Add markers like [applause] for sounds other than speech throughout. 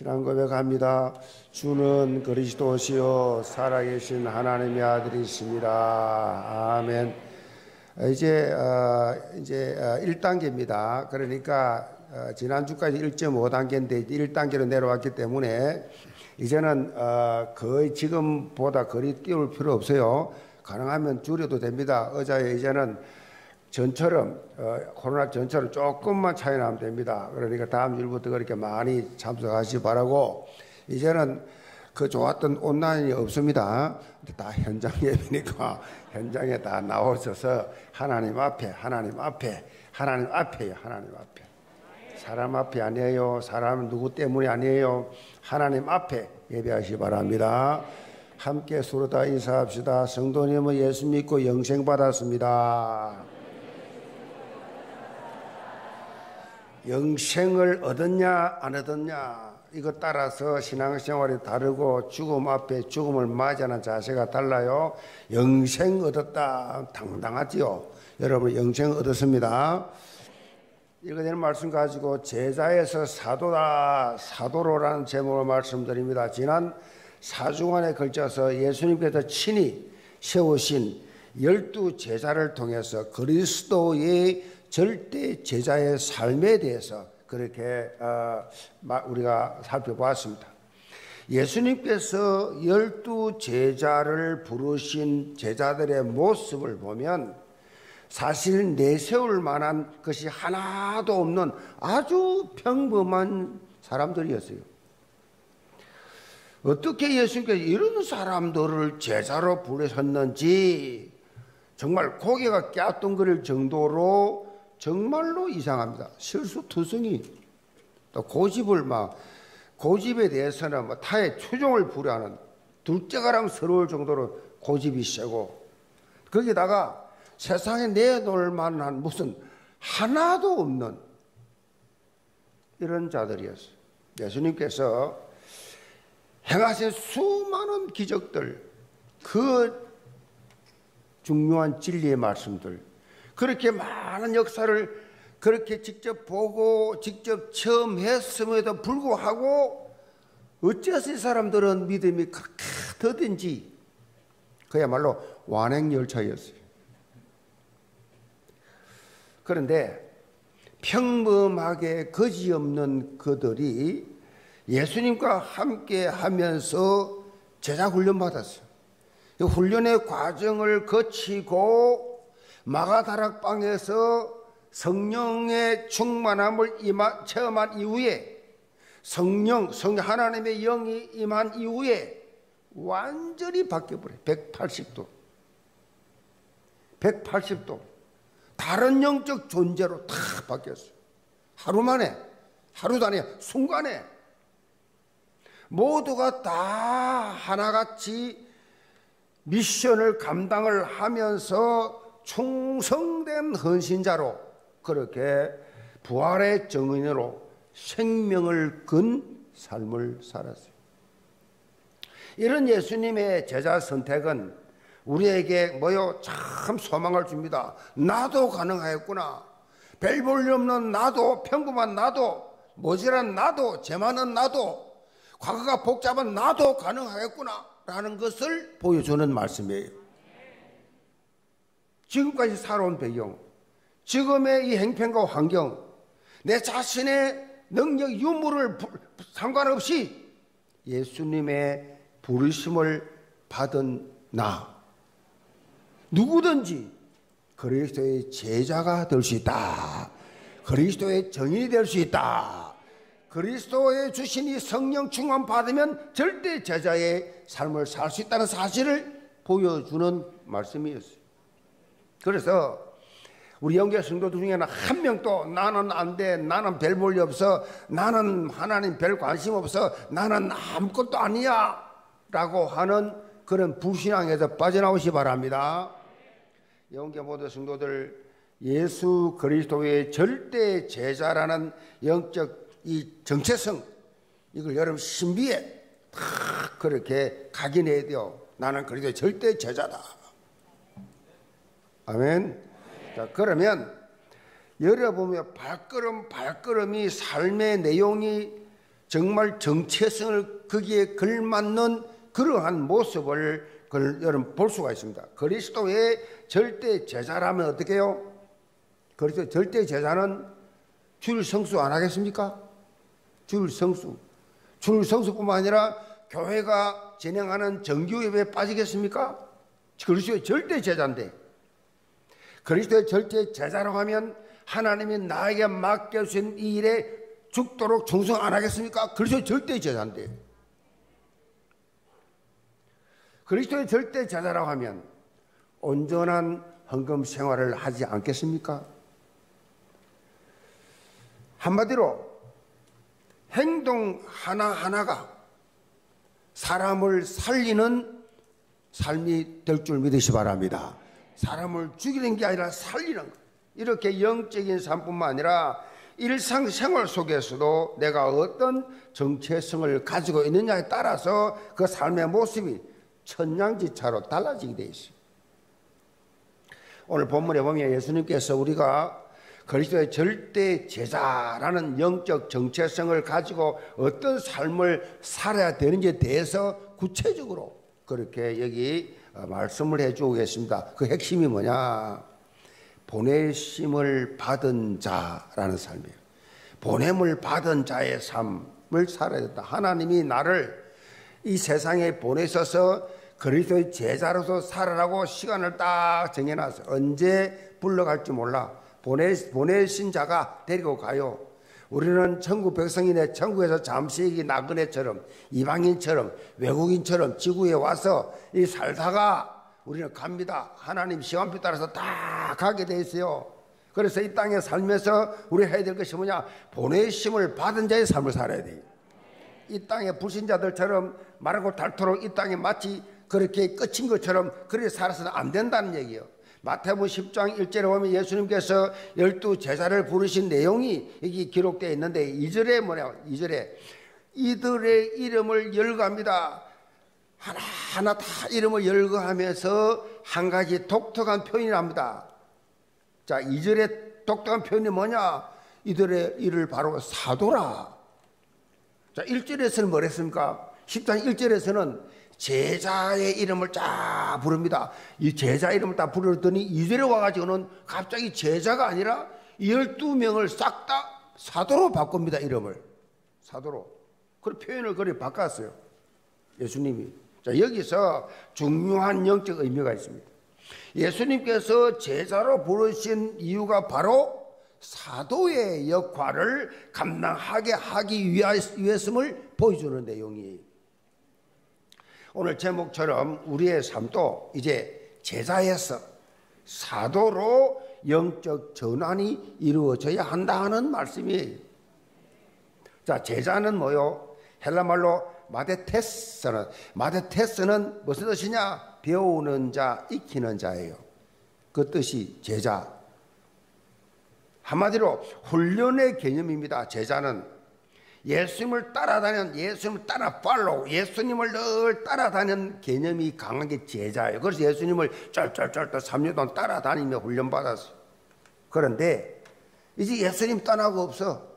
신앙 고백합니다. 주는 그리스도시요 살아계신 하나님의 아들이십니다. 아멘. 이제 어, 이제 1단계입니다. 어, 그러니까 어, 지난주까지 1.5단계인데 1단계로 내려왔기 때문에 이제는 거의 지금보다 거리 띄울 필요 없어요. 가능하면 줄여도 됩니다. 의자에 이제는 전처럼 어, 코로나 전처럼 조금만 차이 나면 됩니다. 그러니까 다음 주부터 그렇게 많이 참석하시 바라고 이제는 그 좋았던 온라인이 없습니다. 다 현장 예배니까 [laughs] 현장에 다 나오셔서 하나님 앞에 하나님 앞에 하나님 앞에요 하나님 앞에 사람 앞에 아니에요 사람 누구 때문에 아니에요 하나님 앞에 예배하시 바랍니다. 함께 서로 다 인사합시다. 성도님은 예수 믿고 영생 받았습니다. 영생을 얻었냐 안 얻었냐 이것 따라서 신앙생활이 다르고 죽음 앞에 죽음을 맞이하는 자세가 달라요. 영생 얻었다 당당하지요. 여러분 영생 얻었습니다. 읽어낸 말씀 가지고 제자에서 사도다 사도로라는 제목을 말씀드립니다. 지난 사중안에 걸쳐서 예수님께서 친히 세우신 열두 제자를 통해서 그리스도의 절대 제자의 삶에 대해서 그렇게 어, 우리가 살펴보았습니다. 예수님께서 열두 제자를 부르신 제자들의 모습을 보면 사실 내세울 만한 것이 하나도 없는 아주 평범한 사람들이었어요. 어떻게 예수님께서 이런 사람들을 제자로 부르셨는지 정말 고개가 깨뚱거릴 정도로 정말로 이상합니다. 실수투성이 또 고집을 막 고집에 대해서는 뭐 타의 추종을 불허하는 둘째가랑스러울 정도로 고집이 세고 거기다가 세상에 내놓을 만한 무슨 하나도 없는 이런 자들이었어요. 예수님께서 행하신 수많은 기적들, 그 중요한 진리의 말씀들, 그렇게 많은 역사를 그렇게 직접 보고 직접 체험했음에도 불구하고 어째서 이 사람들은 믿음이 그렇게 더든지 그야말로 완행열차였어요. 그런데 평범하게 거지없는 그들이 예수님과 함께 하면서 제자 훈련 받았어요. 훈련의 과정을 거치고 마가다락방에서 성령의 충만함을 임하, 체험한 이후에 성령, 성 하나님의 영이 임한 이후에 완전히 바뀌어버려. 180도. 180도. 다른 영적 존재로 다 바뀌었어요. 하루 만에, 하루도 아니야, 순간에. 모두가 다 하나같이 미션을 감당을 하면서 충성된 헌신자로 그렇게 부활의 정인으로 생명을 건 삶을 살았어요. 이런 예수님의 제자 선택은 우리에게 뭐요? 참 소망을 줍니다. 나도 가능하였구나. 별 볼일 없는 나도, 평범한 나도, 모질한 나도, 제 많은 나도, 과거가 복잡한 나도 가능하겠구나. 라는 것을 보여주는 말씀이에요. 지금까지 살아온 배경, 지금의 이 행편과 환경, 내 자신의 능력, 유무를 상관없이 예수님의 부르심을 받은 나, 누구든지 그리스도의 제자가 될 수 있다. 그리스도의 정인이 될 수 있다. 그리스도의 주신 이 성령 충만 받으면 절대 제자의 삶을 살 수 있다는 사실을 보여주는 말씀이었어요. 그래서 우리 영계 성도들 중에는 한 명도 나는 안 돼, 나는 별 볼일 없어, 나는 하나님 별 관심 없어, 나는 아무것도 아니야 라고 하는 그런 불신앙에서 빠져나오시 바랍니다. 영계 모든 성도들 예수 그리스도의 절대 제자라는 영적 이 정체성 이걸 여러분 신비에 다 그렇게 각인해야 돼요. 나는 그리스도의 절대 제자다. 아멘. 자, 그러면 여러분의 발걸음, 발걸음이 삶의 내용이 정말 정체성을 거기에 걸맞는 그러한 모습을 여러분 볼 수가 있습니다. 그리스도의 절대 제자라면 어떻게 해요? 그리스도 절대 제자는 줄 성수 안 하겠습니까? 줄 성수. 줄 성수뿐만 아니라 교회가 진행하는 정규 예배에 빠지겠습니까? 그리스도의 절대 제자인데 그리스도의 절대 제자라고 하면 하나님이 나에게 맡겨주신 이 일에 죽도록 충성 안 하겠습니까? 그리스도의 절대 제자인데 그리스도의 절대 제자라고 하면 온전한 헌금 생활을 하지 않겠습니까? 한마디로 행동 하나하나가 사람을 살리는 삶이 될 줄 믿으시 바랍니다. 사람을 죽이는 게 아니라 살리는 것. 이렇게 영적인 삶뿐만 아니라 일상생활 속에서도 내가 어떤 정체성을 가지고 있느냐에 따라서 그 삶의 모습이 천냥지차로 달라지게 되어 있어요. 오늘 본문에 보면 예수님께서 우리가 그리스도의 절대 제자라는 영적 정체성을 가지고 어떤 삶을 살아야 되는지에 대해서 구체적으로 그렇게 여기 말씀을 해주고 계십니다. 그 핵심이 뭐냐? 보내심을 받은 자라는 삶이에요. 보냄을 받은 자의 삶을 살아야 된다. 하나님이 나를 이 세상에 보내셔서 그리스도의 제자로서 살아라고 시간을 딱 정해놨어요. 언제 불러갈지 몰라. 보내, 보내신 자가 데리고 가요. 우리는 천국 백성이네 천국에서 잠시 나그네처럼 이방인처럼 외국인처럼 지구에 와서 이 살다가 우리는 갑니다. 하나님 시간표 따라서 다 가게 돼 있어요. 그래서 이 땅에 살면서 우리 해야 될 것이 뭐냐? 보내심을 받은 자의 삶을 살아야 돼요. 이 땅의 불신자들처럼 마르고 닳도록 이 땅에 마치 그렇게 끝인 것처럼 그렇게 살아서는 안 된다는 얘기예요. 마태복음 10장 1절에 보면 예수님께서 열두 제자를 부르신 내용이 여기 기록되어 있는데 2절에 뭐냐? 2절에 이들의 이름을 열거합니다. 하나하나 다 이름을 열거하면서 한 가지 독특한 표현이 납니다. 자, 2절에 독특한 표현이 뭐냐? 이들의 이를 바로 사도라. 자, 1절에서는 뭐랬습니까? 10장 1절에서는 제자의 이름을 쫙 부릅니다. 이 제자 이름을 다 부르더니 2절에 와가지고는 갑자기 제자가 아니라 12명을 싹 다 사도로 바꿉니다. 이름을. 사도로. 그 표현을 그리 바꿨어요. 예수님이. 자, 여기서 중요한 영적 의미가 있습니다. 예수님께서 제자로 부르신 이유가 바로 사도의 역할을 감당하게 하기 위해서를 보여주는 내용이에요. 오늘 제목처럼 우리의 삶도 이제 제자에서 사도로 영적 전환이 이루어져야 한다는 말씀이에요. 자, 제자는 뭐요? 헬라말로 마데테스는 마데테스는 무슨 뜻이냐? 배우는 자, 익히는 자예요. 그 뜻이 제자. 한마디로 훈련의 개념입니다. 제자는 예수님을 따라다니는 예수님을 따라 팔로우 예수님을 늘 따라다니는 개념이 강한 게 제자예요. 그래서 예수님을 쩔쩔쩔 3년 동안 따라다니며 훈련받았어요. 그런데 이제 예수님 떠나고 없어.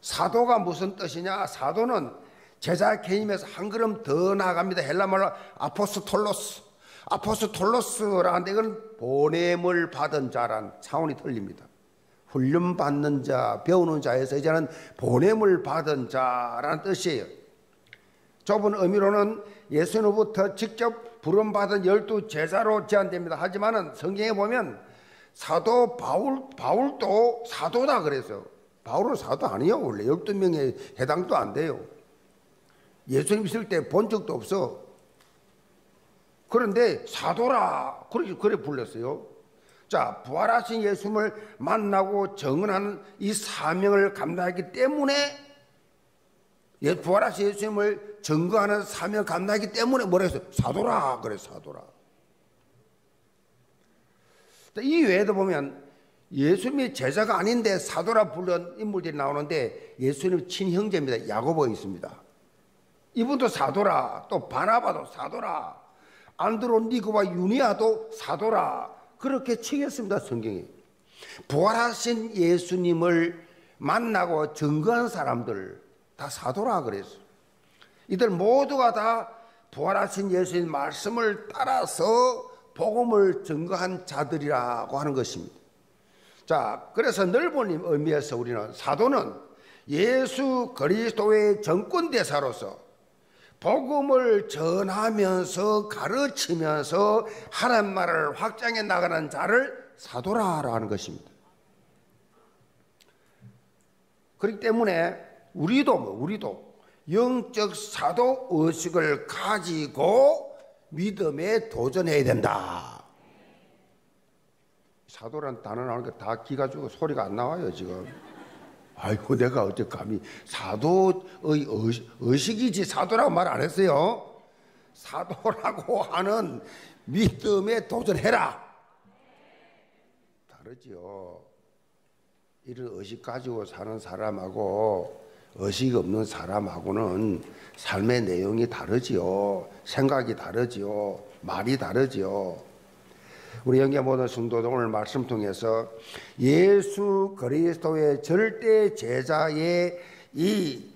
사도가 무슨 뜻이냐? 사도는 제자 개념에서 한 걸음 더 나아갑니다. 헬라말로 아포스톨로스. 아포스톨로스라는데 이건 보냄을 받은 자란 차원이 틀립니다. 훈련받는 자, 배우는 자에서 이제는 보냄을 받은 자라는 뜻이에요. 좁은 의미로는 예수님부터 직접 부름받은 열두 제자로 제한됩니다. 하지만은 성경에 보면 사도 바울, 바울도 사도다 그래서 바울은 사도 아니에요. 원래 12명에 해당도 안 돼요. 예수님 있을 때 본 적도 없어. 그런데 사도라 그렇게 그래 불렀어요. 자, 부활하신 예수님을 만나고 정언하는 이 사명을 감당하기 때문에 예, 부활하신 예수님을 증거하는 사명을 감당하기 때문에 뭐라 했어요? 사도라 그래 사도라. 이 외에도 보면 예수님이 제자가 아닌데 사도라 불른 인물들이 나오는데 예수님 친형제입니다. 야고보 있습니다. 이분도 사도라. 또 바나바도 사도라. 안드로 니고와 유니아도 사도라. 그렇게 칭했습니다. 성경이. 부활하신 예수님을 만나고 증거한 사람들 다 사도라 그랬어. 이들 모두가 다 부활하신 예수님 말씀을 따라서 복음을 증거한 자들이라고 하는 것입니다. 자, 그래서 넓은 의미에서 우리는 사도는 예수 그리스도의 정권 대사로서 복음을 전하면서 가르치면서 하나님 나라를 확장해 나가는 자를 사도라라는 것입니다. 그렇기 때문에 우리도 뭐 우리도 영적 사도 의식을 가지고 믿음에 도전해야 된다. 사도란 단어 나오는 게 다 기가 죽고 소리가 안 나와요 지금. 아이고 내가 어째 감히 사도의 의식이지 사도라고 말 안 했어요. 사도라고 하는 믿음에 도전해라. 다르지요. 이런 의식 가지고 사는 사람하고 의식 없는 사람하고는 삶의 내용이 다르지요. 생각이 다르지요. 말이 다르지요. 우리 영계 모든 성도들 오늘 말씀 통해서 예수 그리스도의 절대 제자의 이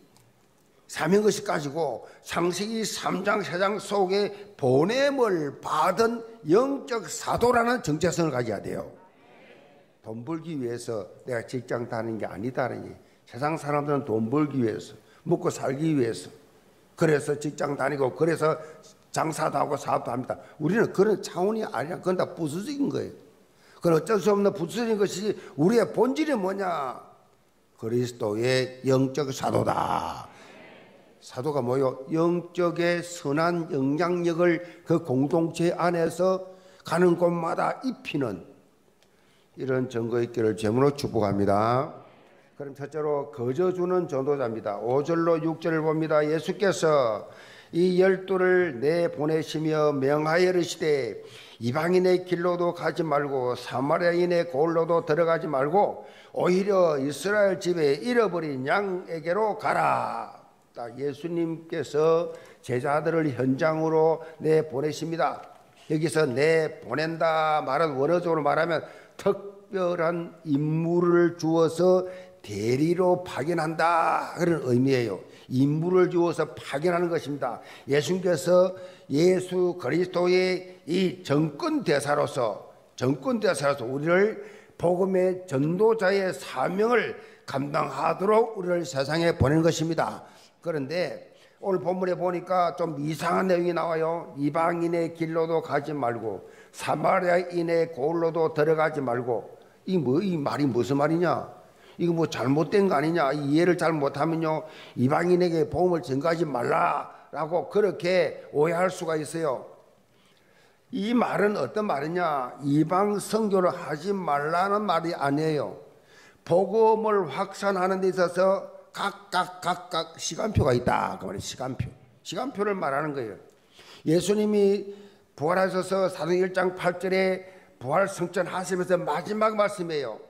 사명의식 가지고 상세기 3장 4장 속에 보냄을 받은 영적 사도라는 정체성을 가져야 돼요. 돈 벌기 위해서 내가 직장 다니는 게 아니다니. 세상 사람들은 돈 벌기 위해서, 먹고 살기 위해서. 그래서 직장 다니고, 그래서 장사도 하고 사업도 합니다. 우리는 그런 차원이 아니라 그건 다 부수적인 거예요. 그건 어쩔 수 없는 부수적인 것이 우리의 본질이 뭐냐? 그리스도의 영적 사도다. 사도가 뭐요? 영적의 선한 영향력을 그 공동체 안에서 가는 곳마다 입히는 이런 증거 있기를 제물로 축복합니다. 그럼 첫째로 거저주는 전도자입니다. 5절로 6절을 봅니다. 예수께서 이 열두를 내 보내시며 명하여 이르시되 이방인의 길로도 가지 말고 사마리아인의 골로도 들어가지 말고 오히려 이스라엘 집에 잃어버린 양에게로 가라. 예수님께서 제자들을 현장으로 내 보내십니다. 여기서 내 보낸다 말은 원어적으로 말하면 특별한 임무를 주어서 대리로 파견한다 그런 의미예요. 임무를 주어서 파견하는 것입니다. 예수님께서 예수 그리스도의 이 정권 대사로서 정권 대사로서 우리를 복음의 전도자의 사명을 감당하도록 우리를 세상에 보낸 것입니다. 그런데 오늘 본문에 보니까 좀 이상한 내용이 나와요. 이방인의 길로도 가지 말고 사마리아인의 골로도 들어가지 말고 이 뭐 이 말이 무슨 말이냐? 이거 뭐 잘못된 거 아니냐? 이해를 잘 못하면요 이방인에게 복음을 전가하지 말라라고 그렇게 오해할 수가 있어요. 이 말은 어떤 말이냐? 이방 선교를 하지 말라는 말이 아니에요. 복음을 확산하는 데 있어서 각각 각각 시간표가 있다. 그 말이 시간표. 시간표를 말하는 거예요. 예수님이 부활하셔서 사도행 1장 8절에 부활 성전 하시면서 마지막 말씀이에요.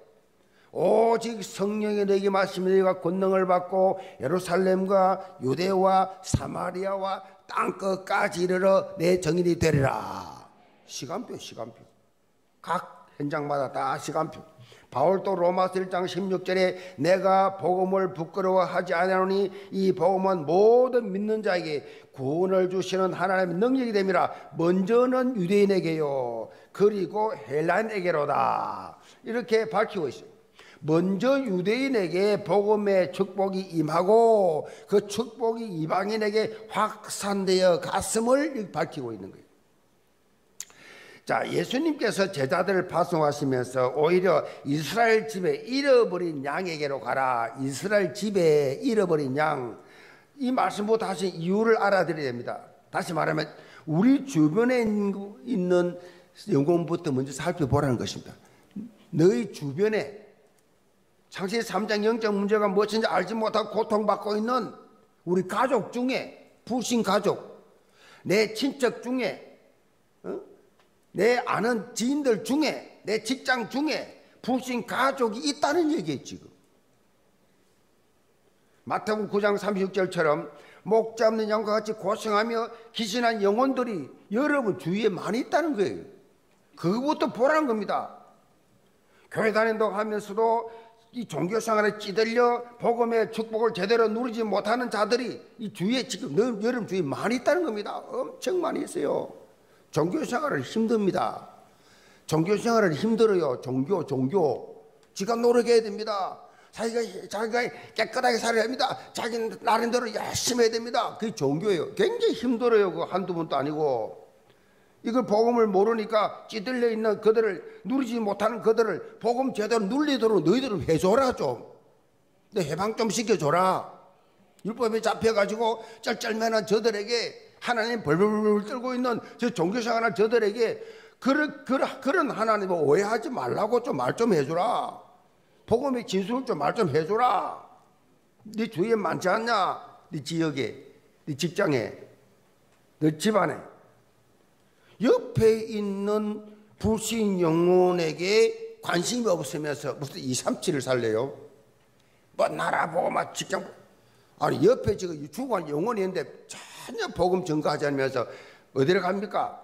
오직 성령이 내게 내가 권능을 받고 예루살렘과 유대와 사마리아와 땅끝까지 이르러 내 정인이 되리라. 시간표, 시간표. 각 현장마다 다 시간표. 바울도 로마서 1장 16절에 내가 복음을 부끄러워하지 않으니 이 복음은 모든 믿는 자에게 구원을 주시는 하나님의 능력이 됩니다. 먼저는 유대인에게요. 그리고 헬란에게로다. 이렇게 밝히고 있어요. 먼저 유대인에게 복음의 축복이 임하고 그 축복이 이방인에게 확산되어 갔음을 밝히고 있는 거예요. 자, 예수님께서 제자들을 파송하시면서 오히려 이스라엘 집에 잃어버린 양에게로 가라. 이스라엘 집에 잃어버린 양. 이뭐 다시 이유를 알아들여야 됩니다. 다시 말하면 우리 주변에 있는 영혼부터 먼저 살펴보라는 것입니다. 너희 주변에 창세기 3장 영적 문제가 무엇인지 알지 못하고 고통받고 있는 우리 가족 중에 불신 가족, 내 친척 중에, 어? 내 아는 지인들 중에, 내 직장 중에 불신 가족이 있다는 얘기예요, 지금. 마태복음 9장 36절처럼 목 잡는 양과 같이 고생하며 기신한 영혼들이 여러분 주위에 많이 있다는 거예요. 그것부터 보라는 겁니다. 교회 다닌다고 하면서도 이 종교생활에 찌들려 복음의 축복을 제대로 누리지 못하는 자들이 이 주위에 지금 여름 주위에 많이 있다는 겁니다. 엄청 많이 있어요. 종교생활은 힘듭니다. 종교생활은 힘들어요. 종교, 종교. 지가 노력해야 됩니다. 자기가, 자기가 깨끗하게 살아야 합니다. 자기는 나름대로 열심히 해야 됩니다. 그게 종교예요. 굉장히 힘들어요. 그 한두 번도 아니고. 이걸 복음을 모르니까 찌들려 있는 그들을 누리지 못하는 그들을 복음 제대로 눌리도록 너희들은 해줘라 좀. 내 해방 좀 시켜줘라. 율법에 잡혀가지고 쩔쩔매는 저들에게 하나님 벌벌벌 떨고 있는 저 종교생활 저들에게 그런, 그런, 그런 하나님을 오해하지 말라고 좀 말좀 좀 해주라. 복음의 진술을 좀 말 좀 해주라. 네 주위에 많지 않냐? 네 지역에, 네 직장에, 네 집안에. 옆에 있는 불신 영혼에게 관심이 없으면서 무슨 2, 3, 7을 살래요? 뭐 나라 보고 막 직장 아니 옆에 지금 주관 영혼이 있는데 전혀 복음 전가하지 않으면서 어디를 갑니까?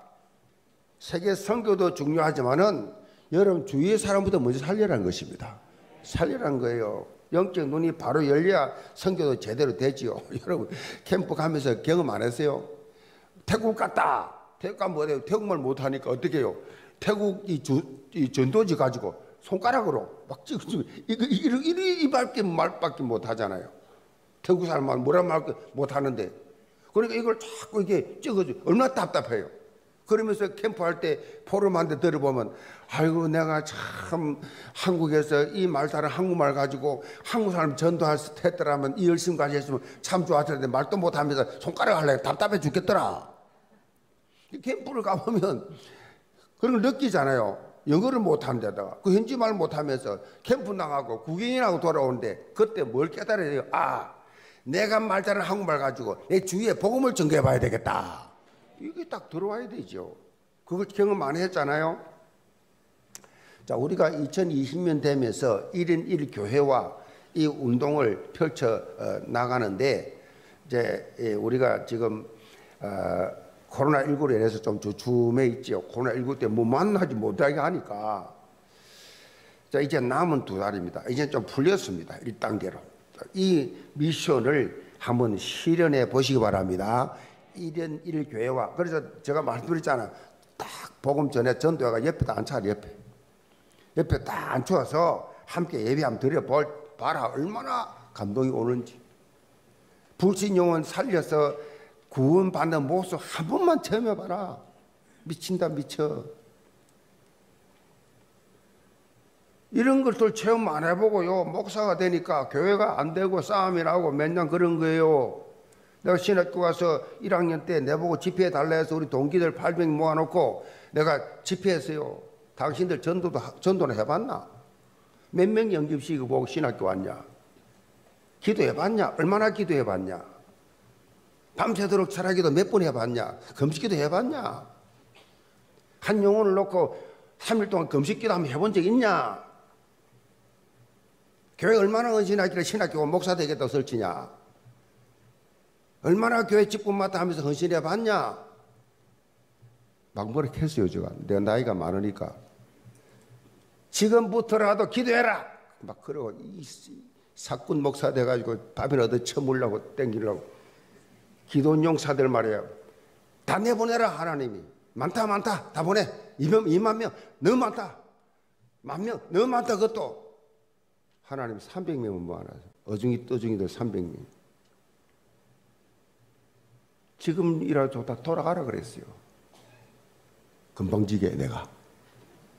세계 선교도 중요하지만은 여러분 주위의 사람보다 먼저 살려라는 것입니다. 살려라는 거예요. 영적 눈이 바로 열려야 선교도 제대로 되지요. [laughs] 여러분 캠프 가면서 경험 안 했어요? 태국 갔다. 태국 가면 뭐래요? 태국말 못하니까 어떻게 해요? 태국 이, 주, 이 전도지 가지고 손가락으로 막 찍어 이거 이거 이리 이밖에 말밖에 못 하잖아요. 태국 사람만 뭐라 말못 하는데 그러니까 이걸 자꾸 이게 찍어줘 얼마나 답답해요. 그러면서 캠프할 때 포럼한테 들어보면 아이고 내가 참 한국에서 이 말다른 한국말 가지고 한국 사람 전도할 수 했더라면 이 열심까지 했으면 참 좋았을 텐데 말도 못하면서 손가락 할래 답답해 죽겠더라. 캠프를 가보면 그런 걸 느끼잖아요. 영어를 못한데다가 그 현지 말 못하면서 캠프 나가고 구경이라고 돌아오는데 그때 뭘 깨달아야 돼요? 아 내가 말다른 한국말 가지고 내 주위에 복음을 전개해 봐야 되겠다. 이게 딱 들어와야 되죠. 그걸 경험 많이 했잖아요. 자, 우리가 2020년 되면서 1인 1 교회와 이 운동을 펼쳐 어, 나가는데 이제 예, 우리가 지금 어, 코로나19로 인해서 좀 주춤해 있죠. 코로나19 때뭐 만나지 못하게 하니까. 자, 이제 남은 두 달입니다. 이제 좀 풀렸습니다. 1단계로. 이 미션을 한번 실현해 보시기 바랍니다. 1년 1교회와. 그래서 제가 말씀드렸잖아요. 딱 복음 전에 전도회가 옆에 앉혀, 옆에. 옆에 딱 앉혀서 함께 예배 한번 드려 볼, 봐라. 얼마나 감동이 오는지. 불신 영혼 살려서 구원받는 모습 한 번만 체험해봐라. 미친다, 미쳐. 이런 것들 체험 안 해보고요. 목사가 되니까 교회가 안 되고 싸움이 나고 맨날 그런 거예요. 내가 신학교 가서 1학년 때 내보고 집회해 달라 해서 우리 동기들 800 모아놓고 내가 집회했어요. 당신들 전도도, 전도는 해봤나? 몇 명 영접시키고 보고 신학교 왔냐? 기도해봤냐? 얼마나 기도해봤냐? 밤새도록 철학기도 몇 번 해봤냐? 금식기도 해봤냐? 한 영혼을 놓고 3일 동안 금식기도 한번 해본 적 있냐? 교회 얼마나 헌신하기를 신학교 목사 되겠다고 설치냐? 얼마나 교회 직분마다 하면서 헌신해 봤냐? 막머리 했어요, 제가. 내가 나이가 많으니까. 지금부터라도 기도해라! 막 그러고, 이 사꾼 목사 돼가지고 얻어 처물라고 땡기려고. 기도원 용사들 말이에요. 다 내보내라, 하나님이. 많다, 많다. 다 보내. 2만, 2만 명. 너무 많다. 만 명. 너무 많다, 그것도. 하나님 300명은 뭐하나. 어중이 떠중이들 300명. 지금이라도 다 돌아가라 그랬어요. 금방 지게 내가.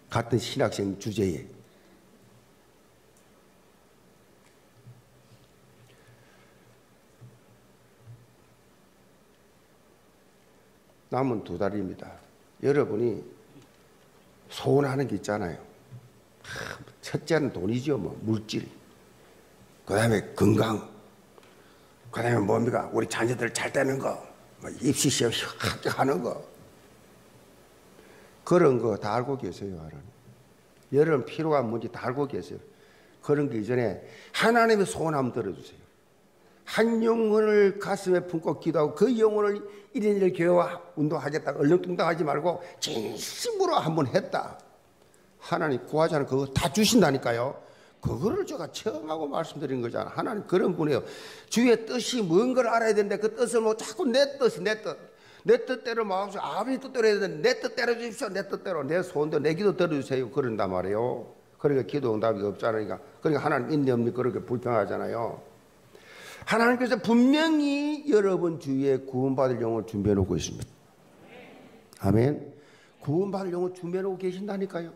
같은 신학생 주제에. 남은 두 달입니다. 여러분이 소원하는 게 있잖아요. 첫째는 돈이죠, 뭐, 물질. 그 다음에 건강. 그 다음에 뭡니까? 우리 자녀들 잘 되는 거. 뭐 입시 시험 합격하는 거 그런 거 다 알고 계세요, 하나님. 여러분 필요한 문제 다 알고 계세요. 그런 게 이전에 하나님의 소원 한번 들어주세요. 한 영혼을 가슴에 품고 기도하고 그 영혼을 일인일 교회와 운동하겠다 얼렁뚱땅하지 말고 진심으로 한번 했다. 하나님 구하자는 그거 다 주신다니까요. 그거를 제가 체험하고 말씀드린 거잖아. 하나님 그런 분이에요. 주의 뜻이 뭔가를 알아야 되는데 그 뜻을 뭐 자꾸 내 뜻, 내 뜻. 내 뜻대로 마음속 아버지 뜻대로 해야 되는데 내 뜻대로 주십시오. 내 뜻대로 내 소원도 내 기도 들어주세요. 그런단 말이에요. 그러니까 기도 응답이 없잖아요. 그러니까 하나님 있니 없니 그렇게 불평하잖아요. 하나님께서 분명히 여러분 주위에 구원받을 영을 준비해 놓고 있습니다. 아멘. 구원받을 영을 준비해 놓고 계신다니까요.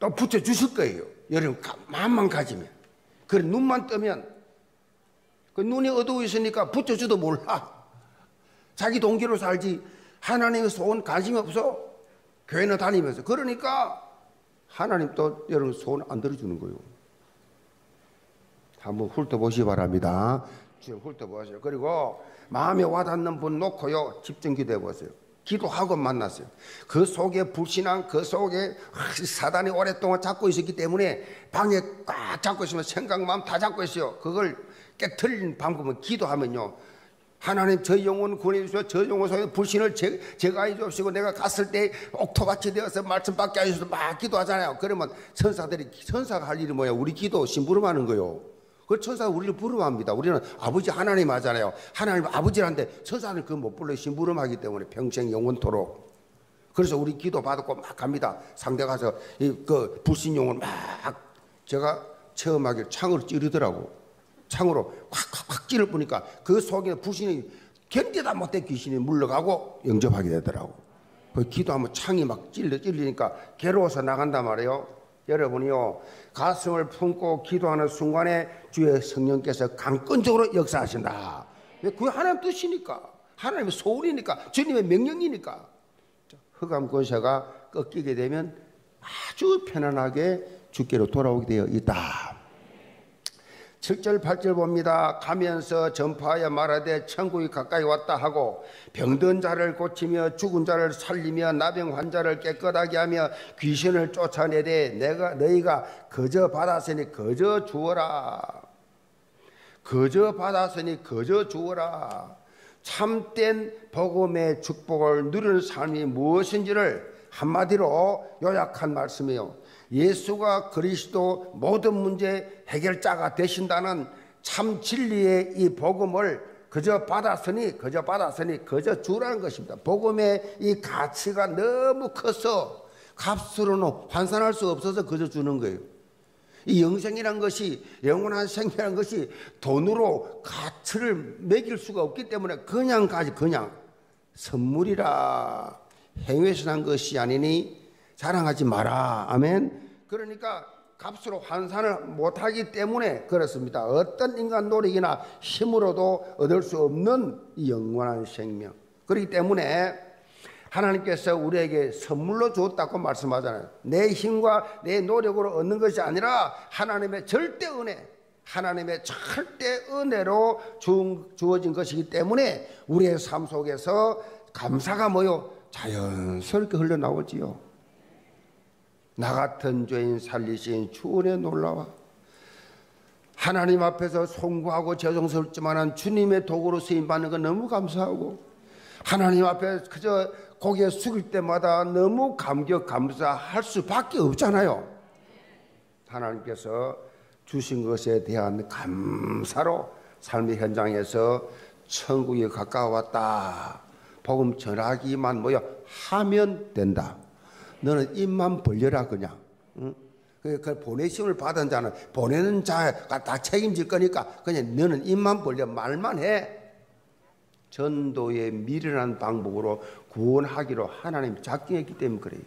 또 붙여 주실 거예요. 여러분 마음만 가지면. 그래 눈만 뜨면 그 눈이 어두워 있으니까 붙여줘도 몰라. 자기 동기로 살지 하나님의 소원 관심이 없어. 교회는 다니면서. 그러니까 하나님 또 여러분 소원 안 들어주는 거예요. 한번 훑어보시 기 바랍니다. 주여 훑어보세요. 그리고 마음에 와닿는 분 놓고요. 집중 기도해 보세요. 기도하고 만났어요. 그 속에 불신앙, 그 속에 사단이 오랫동안 잡고 있었기 때문에 방에 꽉 잡고 있으면 생각, 마음 다 잡고 있어요. 그걸 깨틀린 방법은 기도하면요. 하나님 저 영혼 구원해 주시고 저 영혼 속에 불신을 제, 제가 해주시고 내가 갔을 때 옥토밭이 되어서 말씀 받게 하셔서 막 기도하잖아요. 그러면 천사들이 천사가 할 일이 뭐야? 우리 기도 심부름하는 거요. 그 천사가 우리를 부름합니다. 우리는 아버지 하나님 하잖아요. 하나님 아버지란데 천사는 그 못 불러 심부름하기 때문에 평생 영원토록. 그래서 우리 기도 받고 막 갑니다. 상대 가서 이 그 불신 영혼 막 제가 체험하길 창으로 찌르더라고. 창으로 확확확 찌를 보니까 그 속에 불신이 견디다 못해 귀신이 물러가고 영접하게 되더라고. 그 기도하면 창이 막 찔러 찔리니까 괴로워서 나간단 말이에요. 여러분이요 가슴을 품고 기도하는 순간에 주의 성령께서 강권적으로 역사하신다. 그게 하나님 뜻이니까 하나님의 소원이니까 주님의 명령이니까 흑암 권세가 꺾이게 되면 아주 편안하게 주께로 돌아오게 되어 있다. 7절 8절 봅니다. 가면서 전파하여 말하되 천국이 가까이 왔다 하고 병든 자를 고치며 죽은 자를 살리며 나병 환자를 깨끗하게 하며 귀신을 쫓아내되 내가 너희가 거저 받았으니 거저 주어라. 거저 받았으니 거저 주어라. 참된 복음의 축복을 누리는 삶이 무엇인지를 한마디로 요약한 말씀이요. 예수가 그리스도 모든 문제 해결자가 되신다는 참 진리의 이 복음을 그저 받았으니 그저 받았으니 그저 주라는 것입니다. 복음의 이 가치가 너무 커서 값으로는 환산할 수 없어서 그저 주는 거예요. 이 영생이란 것이 영원한 생명이란 것이 돈으로 가치를 매길 수가 없기 때문에 그냥 가지 그냥 선물이라 행위에서 난 것이 아니니 자랑하지 마라. 아멘. 그러니까 값으로 환산을 못하기 때문에 그렇습니다. 어떤 인간 노력이나 힘으로도 얻을 수 없는 영원한 생명. 그렇기 때문에 하나님께서 우리에게 선물로 주었다고 말씀하잖아요. 내 힘과 내 노력으로 얻는 것이 아니라 하나님의 절대 은혜, 하나님의 절대 은혜로 주어진 것이기 때문에 우리의 삶 속에서 감사가 뭐요? 자연스럽게 흘러나오지요. 나 같은 죄인 살리신 주은의 놀라와 하나님 앞에서 송구하고 죄송스럽지만 주님의 도구로 쓰임받는 건 너무 감사하고 하나님 앞에 그저 고개 숙일 때마다 너무 감격 감사할 수밖에 없잖아요. 하나님께서 주신 것에 대한 감사로 삶의 현장에서 천국이 가까웠다. 복음 전하기만 뭐요 하면 된다. 너는 입만 벌려라 그냥. 응? 그, 그 보내심을 받은 자는 보내는 자가 다 책임질 거니까 그냥 너는 입만 벌려 말만 해. 전도의 미련한 방법으로 구원하기로 하나님 작정했기 때문에 그래요.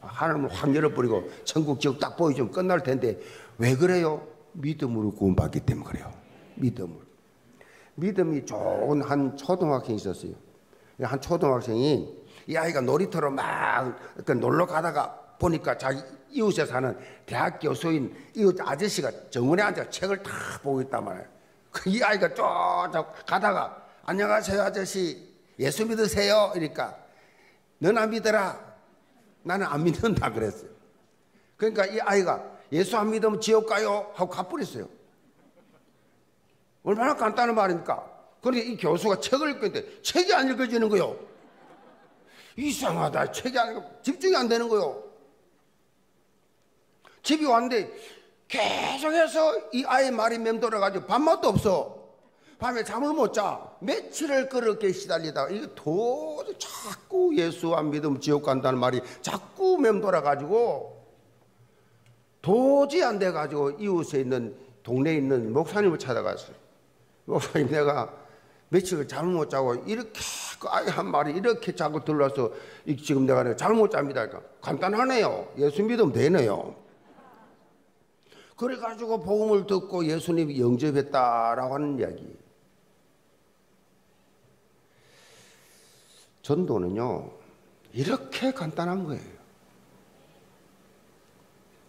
하나님은 확 열어버리고 천국 지옥 딱 보여주면 끝날 텐데 왜 그래요? 믿음으로 구원받기 때문에 그래요. 믿음으로. 믿음이 좋은 한 초등학생이 있었어요. 한 초등학생이 이 아이가 놀이터로 막 그 놀러 가다가 보니까 자기 이웃에 사는 대학 교수인 이웃 아저씨가 정원에 앉아 책을 다 보고 있단 말이에요. 그 이 아이가 쭉 가다가 안녕하세요 아저씨 예수 믿으세요? 이러니까 너나 믿어라. 나는 안 믿는다 그랬어요. 그러니까 이 아이가 예수 안 믿으면 지옥 가요? 하고 가버렸어요. 얼마나 간단한 말입니까? 그러니까 이 교수가 책을 읽고 있는데 책이 안 읽어지는 거요. 이상하다. 책이 안, 집중이 안 되는 거요. 집이 왔는데 계속해서 이 아이 말이 맴돌아가지고 밥맛도 없어. 밤에 잠을 못 자. 며칠을 그렇게 시달리다가 이게 도저히 자꾸 예수 안 믿으면 지옥 간다는 말이 자꾸 맴돌아가지고 도저히 안 돼가지고 이웃에 있는 동네에 있는 목사님을 찾아갔어요. 목사님 내가 며칠 잠을 못 자고 이렇게 그 아이 한 말이 이렇게 자꾸 들러서 지금 내가 잠을 못 잡니다. 그러니까 간단하네요. 예수 믿으면 되네요. 그래가지고 복음을 듣고 예수님이 영접했다라고 하는 이야기. 전도는요, 이렇게 간단한 거예요.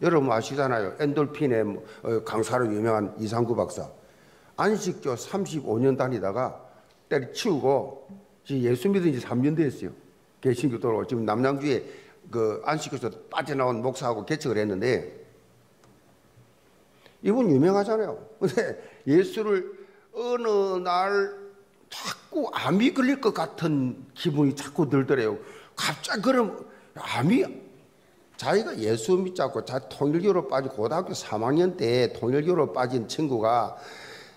여러분 아시잖아요. 엔돌핀의 뭐, 어, 강사로 유명한 이상구 박사. 안식교 35년 다니다가 때려치우고 예수 믿은 지 3년 됐어요. 개신교도로 지금 남양주에 그 안식교에서 빠져나온 목사하고 개척을 했는데 이분 유명하잖아요. 근데 예수를 어느 날 자꾸 암이 걸릴 것 같은 기분이 자꾸 들더래요. 갑자기 그럼 암이 자기가 예수 믿자고 자 통일교로 빠진 고등학교 3학년 때 통일교로 빠진 친구가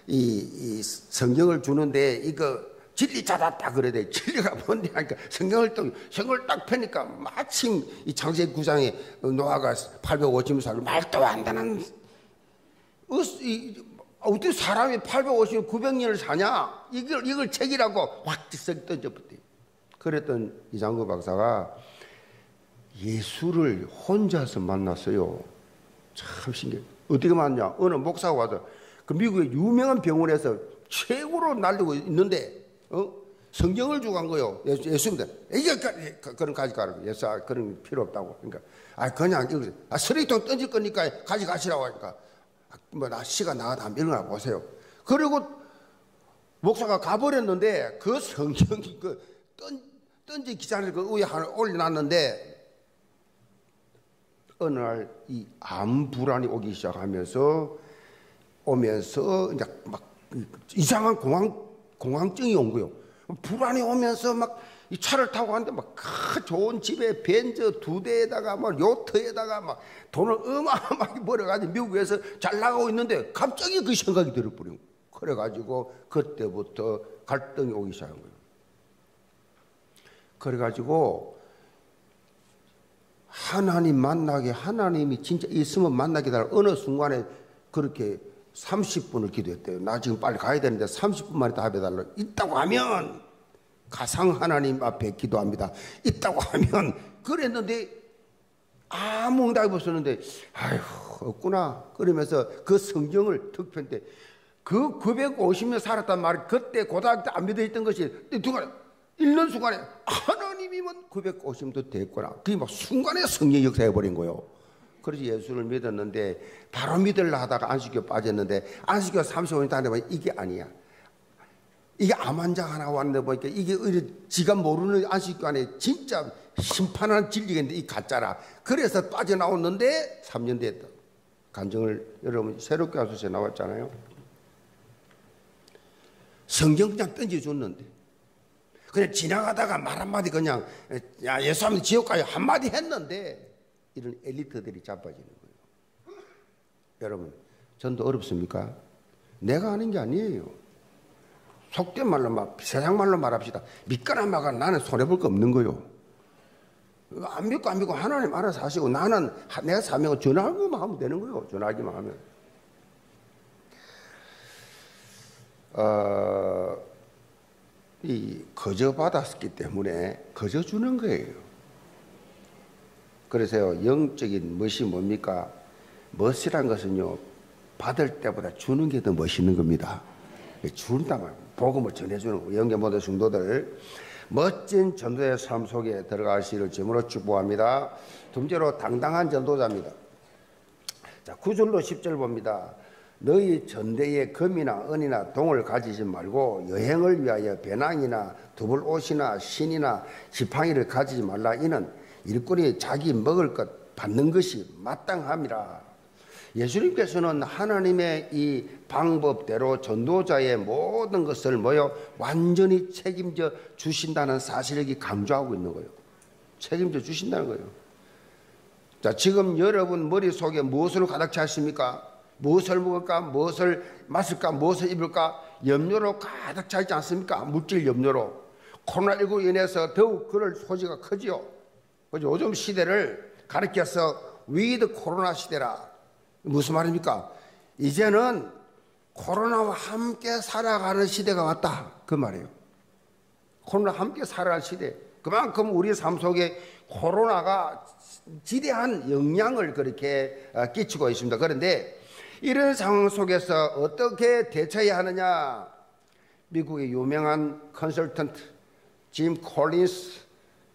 이, 이 성경을 주는데 이거 진리 찾았다 그래야 돼. 진리가 뭔데 하니까 성경을 또 성경을 딱 펴니까 마침 이 창세기 9장에 노아가 850살 말도 안 되는 어, 어떻게 사람이 850, 900년을 사냐? 이걸, 이걸 책이라고 확썩 던져버려. 그랬던 이장구 박사가 예수를 혼자서 만났어요. 참 신기해. 어떻게 만났냐? 어느 목사가 와서 그 미국의 유명한 병원에서 최고로 날리고 있는데, 어? 성경을 주고 간 거요. 예수, 예수입니다. 이게, 그, 그, 그런 가져가라. 예수, 아, 그런 필요 없다고. 그러니까, 아, 그냥, 이거, 아, 쓰레기통 던질 거니까 가져가시라고 하니까, 뭐나 시가 나가다 한번 보세요. 그리고 목사가 가버렸는데 그 성경이 그 던, 던지 기사를 그 위에 하나 올려놨는데 어느 날 이 암 불안이 오기 시작하면서 오면서 이제 막 이상한 공황 공황증이 온 거요. 불안이 오면서 막 이 차를 타고 가는데 막 좋은 집에 벤저 두 대에다가 막 요트에다가 막 돈을 어마어마하게 벌어가지고 미국에서 잘 나가고 있는데 갑자기 그 생각이 들어버린 거예요. 그래가지고 그때부터 갈등이 오기 시작한 거예요. 그래가지고 하나님 만나게 하나님이 진짜 있으면 만나게 달라 어느 순간에 그렇게 30분을 기도했대요. 나 지금 빨리 가야 되는데 30분 만에 답해달라. 있다고 하면 가상 하나님 앞에 기도합니다. 있다고 하면 그랬는데 아무 응답이 없었는데 아휴 없구나 그러면서 그 성경을 특편 때 그 950년 살았단 말이 그때 고등학교 때 안 믿어 있던 것이 누가 읽는 순간에 하나님이면 950도 됐구나. 그게 막 순간에 성령 역사해 버린 거예요. 그래서 예수를 믿었는데 바로 믿으려 하다가 안식교 빠졌는데 안식교 35년 다니면 이게 아니야. 이게 암 환자 하나 왔는데 보니까 이게 지가 모르는 안식교 안에 진짜 심판하는 진리겠는데 이 가짜라. 그래서 빠져나왔는데 3년 됐다. 간증을 여러분 새롭게 하소서 나왔잖아요. 성경 그냥 던져줬는데. 그냥 지나가다가 말 한마디 그냥 야 예수 하면 지옥 가요 한마디 했는데 이런 엘리트들이 자빠지는 거예요. 여러분 전도 어렵습니까? 내가 하는 게 아니에요. 속된 말로 막 세상 말로 말합시다. 믿거나 마가 나는 손해 볼 거 없는 거요. 안 믿고 안 믿고 하나님 알아서 하시고 나는 내가 사명을 전하기만 하면 되는 거요. 전하기만 하면. 어, 이 거저 받았기 때문에 거저 주는 거예요. 그래서요 영적인 멋이 뭡니까? 멋이란 것은요 받을 때보다 주는 게 더 멋있는 겁니다. 준다 말 복음을 전해주는 영계 모든 성도들 멋진 전도의 삶 속에 들어가시를 점으로 축복합니다. 둘째로 당당한 전도자입니다. 자, 9절로 10절 봅니다. 너희 전대에 금이나 은이나 동을 가지지 말고 여행을 위하여 배낭이나 두불옷이나 신이나 지팡이를 가지지 말라 이는 일꾼이 자기 먹을 것 받는 것이 마땅함이라. 예수님께서는 하나님의 이 방법대로 전도자의 모든 것을 모여 완전히 책임져 주신다는 사실을 강조하고 있는 거예요. 책임져 주신다는 거예요. 자, 지금 여러분 머릿속에 무엇을 가득 찼습니까? 무엇을 먹을까? 무엇을 마실까? 무엇을 입을까? 염려로 가득 차 있지 않습니까? 물질 염려로. 코로나19 인해서 더욱 그럴 소지가 크지요. 요즘 시대를 가리켜서 with 코로나 시대라. 무슨 말입니까? 이제는 코로나와 함께 살아가는 시대가 왔다. 그 말이에요. 코로나 함께 살아갈 시대. 그만큼 우리 삶 속에 코로나가 지대한 영향을 그렇게 어, 끼치고 있습니다. 그런데 이런 상황 속에서 어떻게 대처해야 하느냐? 미국의 유명한 컨설턴트 짐 콜린스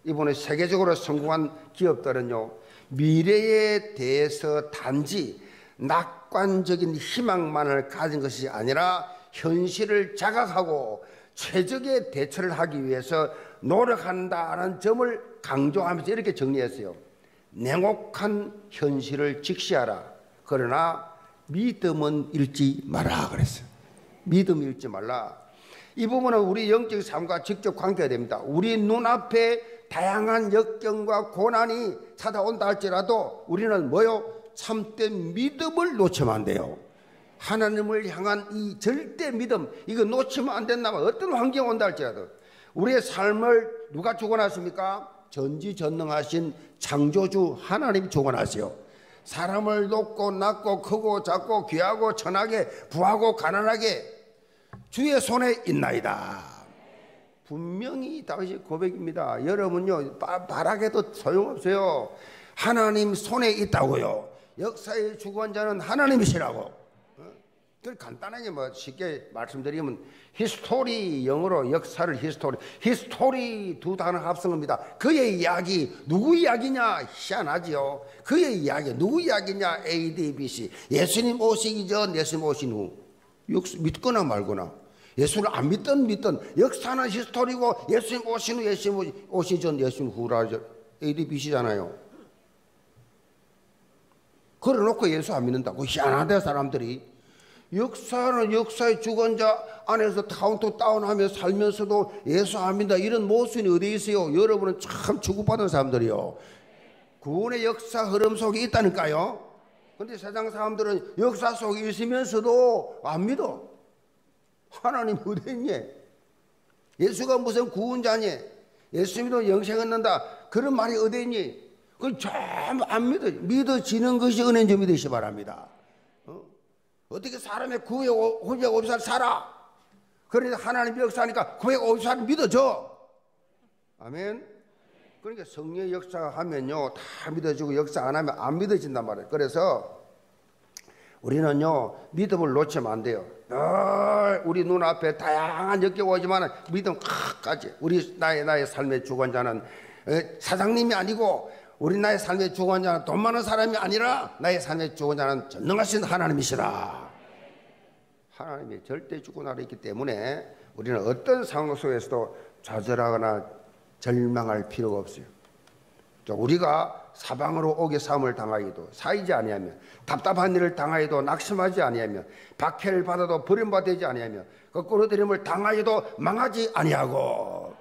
이번에 세계적으로 성공한 기업들은요 미래에 대해서 단지 낙관적인 희망만을 가진 것이 아니라 현실을 자각하고 최적의 대처를 하기 위해서 노력한다는 점을 강조하면서 이렇게 정리했어요. 냉혹한 현실을 직시하라. 그러나 믿음은 잃지 마라 그랬어요. 믿음 잃지 말라. 이 부분은 우리 영적 삶과 직접 관계가 됩니다. 우리 눈앞에 다양한 역경과 고난이 찾아온다 할지라도 우리는 뭐요? 참된 믿음을 놓치면 안 돼요. 하나님을 향한 이 절대 믿음, 이거 놓치면 안 된다면 어떤 환경 온다 할지라도 우리의 삶을 누가 주관하십니까? 전지전능하신 창조주 하나님 주관하세요. 사람을 높고 낮고 크고 작고 귀하고 천하게 부하고 가난하게 주의 손에 있나이다. 분명히 다시 고백입니다. 여러분요, 바라게도 소용없어요. 하나님 손에 있다고요. 역사의 주관자는 하나님이시라고. 그 간단하게 뭐 쉽게 말씀드리면 history 영어로 역사를 history his story 두 단어 합성합니다. 그의 이야기 누구 이야기냐 희한하지요. 그의 이야기 누구 이야기냐 A D B C 예수님 오시기 전 예수님 오신 후 믿거나 말거나 예수를 안 믿든 믿든 역사는 history고 예수님 오신 후 예수님 오시 전 예수님 후라 B C잖아요. 그래놓고 예수 안 믿는다고 희한하대 사람들이 역사는 역사의 주관자 안에서 카운트 다운하며 살면서도 예수 안 믿는다 이런 모순이 어디 있어요? 여러분은 참 축복받은 사람들이요. 구원의 역사 흐름 속에 있다니까요. 근데 세상 사람들은 역사 속에 있으면서도 안 믿어. 하나님 있니? 예수가 무슨 구원자니? 예수 믿어 영생 얻는다. 그런 말이 어디 있니? 그건 전부 안 믿어. 믿어지는 것이 은혜인 줄 믿으시 바랍니다. 어떻게 사람의 950살 살아? 그러니 하나님 역사하니까 950살 믿어져. 아멘. 그러니까 성령의 역사가 하면요, 다 믿어지고 역사 안 하면 안 믿어진단 말이에요. 그래서 우리는요, 믿음을 놓치면 안 돼요. 늘 우리 눈앞에 다양한 역경 오지만 믿음 끝까지 우리 나의 나의 삶의 주관자는 사장님이 아니고 우리 나의 삶의 주관자는 돈 많은 사람이 아니라 나의 삶의 주관자는 전능하신 하나님이시라. 하나님이 절대 주권하고 있기 때문에 우리는 어떤 상황 속에서도 좌절하거나 절망할 필요가 없어요. 우리가 사방으로 옥의 삶을 당하기도 사이지 아니하며 답답한 일을 당하여도 낙심하지 아니하며 박해를 받아도 버림받지 아니하며 거꾸로 들임을 당하여도 망하지 아니하고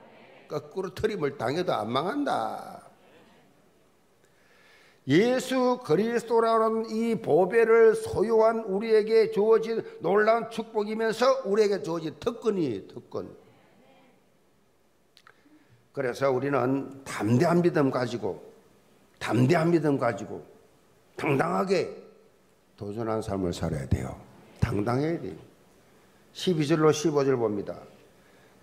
거꾸로 트림을 당해도 안 망한다. 예수 그리스도라는 이 보배를 소유한 우리에게 주어진 놀라운 축복이면서 우리에게 주어진 특권이 특권. 그래서 우리는 담대한 믿음 가지고 담대한 믿음 가지고 당당하게 도전한 삶을 살아야 돼요. 당당해야 돼요. 12절로 15절 봅니다.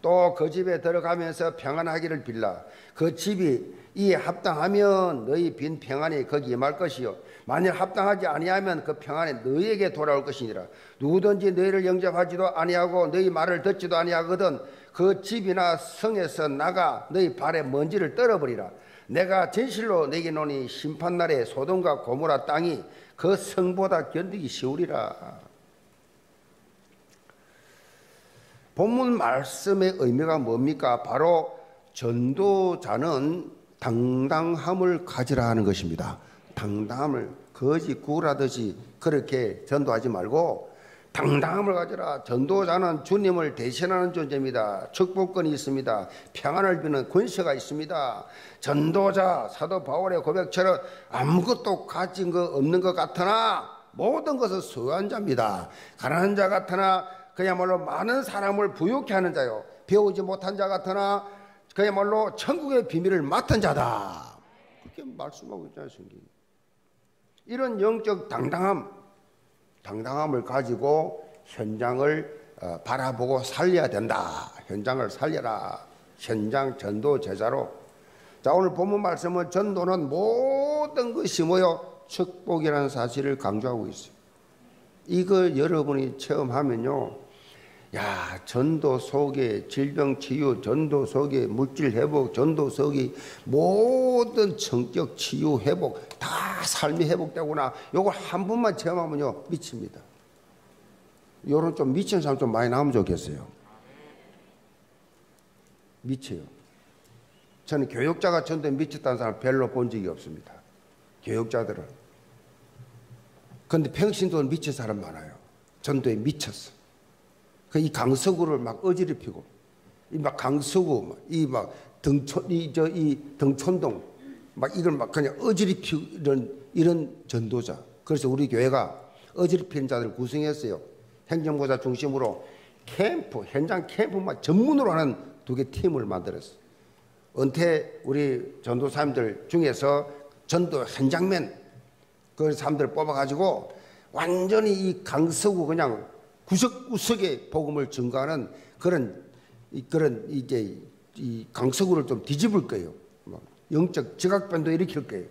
또 그 집에 들어가면서 평안하기를 빌라. 그 집이 이 합당하면 너희 빈 평안이 거기 임할 것이요 만일 합당하지 아니하면 그 평안이 너희에게 돌아올 것이니라 누구든지 너희를 영접하지도 아니하고 너희 말을 듣지도 아니하거든 그 집이나 성에서 나가 너희 발에 먼지를 떨어버리라 내가 진실로 내게 노니 심판날에 소돔과 고모라 땅이 그 성보다 견디기 쉬우리라 본문 말씀의 의미가 뭡니까? 바로 전도자는 당당함을 가지라 하는 것입니다. 당당함을 거지 구라듯이 그렇게 전도하지 말고 당당함을 가져라. 전도자는 주님을 대신하는 존재입니다. 축복권이 있습니다. 평안을 비는 권세가 있습니다. 전도자 사도 바울의 고백처럼 아무것도 가진 거 없는 것 같으나 모든 것을 소유한 자입니다. 가난한 자 같으나 그야말로 많은 사람을 부유케 하는 자요. 배우지 못한 자 같으나 그야말로 천국의 비밀을 맡은 자다. 그렇게 말씀하고 있잖아요, 성경. 이런 영적 당당함, 당당함을 가지고 현장을 어, 바라보고 살려야 된다. 현장을 살려라. 현장 전도 제자로. 자, 오늘 본문 말씀은 전도는 모든 것이 모여 축복이라는 사실을 강조하고 있어요. 이거 여러분이 체험하면요. 야, 전도 속에 질병 치유, 전도 속에 물질 회복, 전도 속에 모든 성격 치유 회복, 다 삶이 회복되구나. 요걸 한 번만 체험하면요, 미칩니다. 요런 좀 미친 사람 좀 많이 나오면 좋겠어요. 미쳐요. 저는 교육자가 전도에 미쳤다는 사람 별로 본 적이 없습니다. 교육자들은. 그런데 평신도는 미친 사람 많아요. 전도에 미쳤어. 그 이 강서구를 막 어지럽히고, 이 막 강서구, 이 막 등촌, 이 저 이 등촌동, 막 이걸 막 그냥 어지럽히는 이런 전도자. 그래서 우리 교회가 어지럽히는 자들을 구성했어요. 행정보자 중심으로 캠프, 현장 캠프만 전문으로 하는 두 개 팀을 만들었어요. 은퇴 우리 전도사님들 중에서 전도 현장맨 그 사람들을 뽑아가지고 완전히 이 강서구 그냥 구석구석에 복음을 증가하는 그런 그런 이제 이 강서구를 좀 뒤집을 거예요. 뭐 영적 지각변도 일으킬 거예요.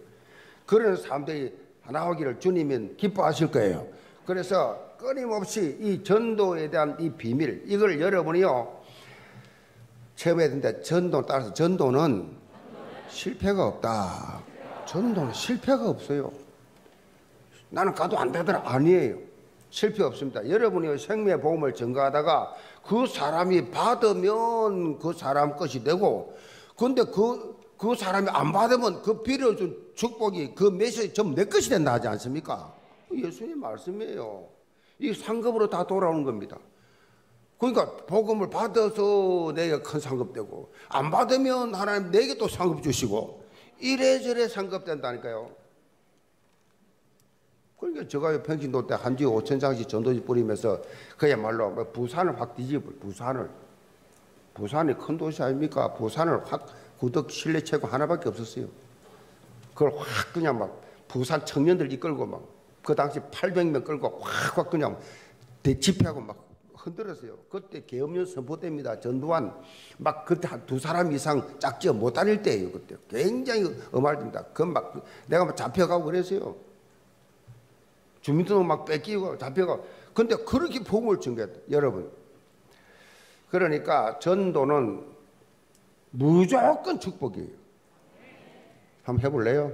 그런 사람들이 나오기를 주님은 기뻐하실 거예요. 그래서 끊임없이 이 전도에 대한 이 비밀 이걸 여러분이요 체험해야 된다. 전도 따라서 전도는 실패가 없다. 전도는 실패가 없어요. 나는 가도 안 되더라. 아니에요. 실패 없습니다. 여러분이 생명의 복음을 증거하다가 그 사람이 받으면 그 사람 것이 되고, 근데 그, 그 사람이 안 받으면 그 빌어준 축복이 그 메시지 전부 내 것이 된다 하지 않습니까? 예수님 말씀이에요. 이 상급으로 다 돌아오는 겁니다. 그러니까 복음을 받아서 내게 큰 상급 되고, 안 받으면 하나님 내게 또 상급 주시고, 이래저래 상급 된다니까요. 그러니까 제가 평신도 때 한지 5천 장씩 전도지 뿌리면서 그야말로 뭐 부산을 확 뒤집어 부산을 부산이 큰 도시 아닙니까? 부산을 확 구덕 실내 체고 하나밖에 없었어요. 그걸 확 그냥 막 부산 청년들 이끌고 막 그 당시 800명 끌고 확 확 그냥 집회하고 막 흔들었어요. 그때 계엄령 선포됩니다. 전두환 막 그때 한 두 사람 이상 짝지어 못 다닐 때예요. 그때 굉장히 엄할입니다. 그막 내가 막 잡혀가고 그랬어요. 주민등록 막 뺏기고 잡혀가. 근데 그렇게 복음을 증거했다. 여러분. 그러니까 전도는 무조건 축복이에요. 한번 해볼래요?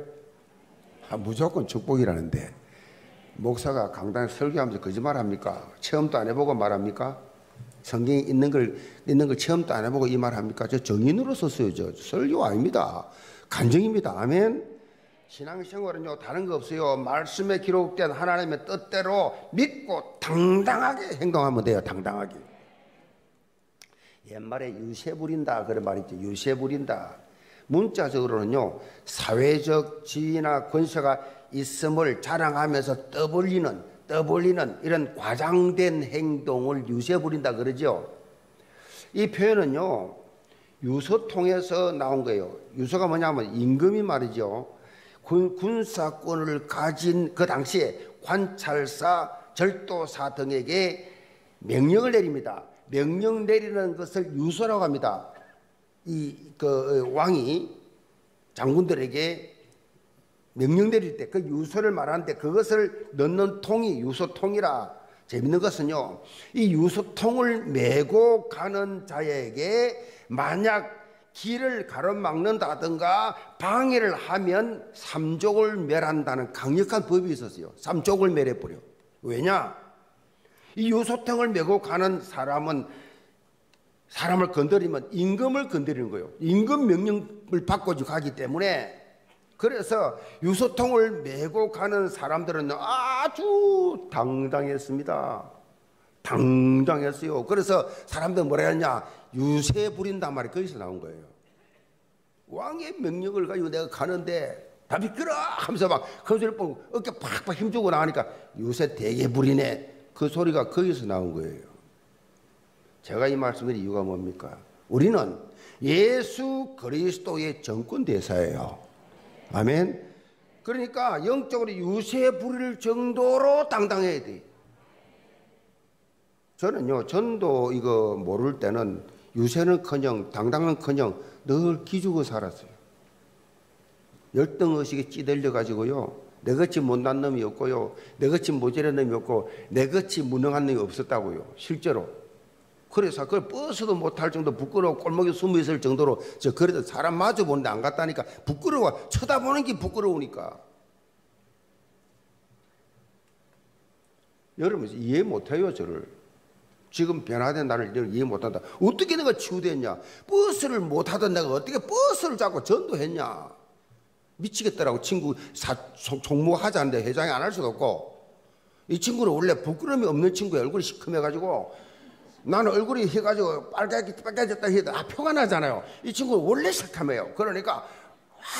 아, 무조건 축복이라는데 목사가 강단 설교하면서 거짓말 합니까? 체험도 안 해보고 말합니까? 성경에 있는 걸 있는 걸 체험도 안 해보고 이 말 합니까? 저 정인으로 썼어요. 저 설교 아닙니다. 간증입니다. 아멘. 신앙생활은요 다른 거 없어요. 말씀에 기록된 하나님의 뜻대로 믿고 당당하게 행동하면 돼요. 당당하게. 옛말에 유세 부린다 그런 말이 있죠. 유세 부린다. 문자적으로는요 사회적 지위나 권세가 있음을 자랑하면서 떠벌리는 떠벌리는 이런 과장된 행동을 유세 부린다 그러죠. 이 표현은요 유서 통해서 나온 거예요. 유서가 뭐냐면 임금이 말이죠. 군, 군사권을 가진 그 당시에 관찰사, 절도사 등에게 명령을 내립니다. 명령 내리는 것을 유서라고 합니다. 이그 어, 왕이 장군들에게 명령 내릴 때 그 유서를 말하는데 그것을 넣는 통이 유서통이라 재밌는 것은요. 이 유서통을 메고 가는 자에게 만약 길을 가로막는다든가 방해를 하면 삼족을 멸한다는 강력한 법이 있었어요. 삼족을 멸해버려. 왜냐? 이 유소탱을 메고 가는 사람은 사람을 건드리면 임금을 건드리는 거예요. 임금 명령을 받고 가기 때문에 그래서 유소통을 메고 가는 사람들은 아주 당당했습니다. 당당했어요. 그래서 사람들 뭐라 했냐? 유세 부린단 말이 거기서 나온 거예요. 왕의 명령을 가지고 내가 가는데 다 비끄러 하면서 막 큰소리 뻥 어깨 팍팍 힘주고 나가니까 유세 대게 부리네. 그 소리가 거기서 나온 거예요. 제가 이 말씀드린 이유가 뭡니까? 우리는 예수 그리스도의 정권 대사예요. 아멘. 그러니까 영적으로 유세 부릴 정도로 당당해야 돼. 저는요 전도 이거 모를 때는 유세는커녕 당당은커녕 늘 기죽어 살았어요. 열등 의식에 찌들려 가지고요. 내같이 못난 놈이 없고요. 내같이 모자란 놈이 없고 내같이 무능한 놈이 없었다고요. 실제로. 그래서 그걸 버스도 못할 정도 부끄러워 골목에 숨어 있을 정도로 저 그래도 사람 마주 보는데 안 갔다니까 부끄러워 쳐다보는 게 부끄러우니까 여러분 이해 못해요 저를 지금 변화된 나를 이해 못한다 어떻게 내가 치유됐냐 버스를 못하던 내가 어떻게 버스를 잡고 전도했냐 미치겠더라고 친구 사, 총무하자는데 회장이 안 할 수도 없고 이 친구는 원래 부끄러움이 없는 친구야 얼굴이 시커매가지고 나는 얼굴이 해가지고 빨갛게 빨개졌다 해도 아 표가 나잖아요. 이 친구는 원래 새카매요. 그러니까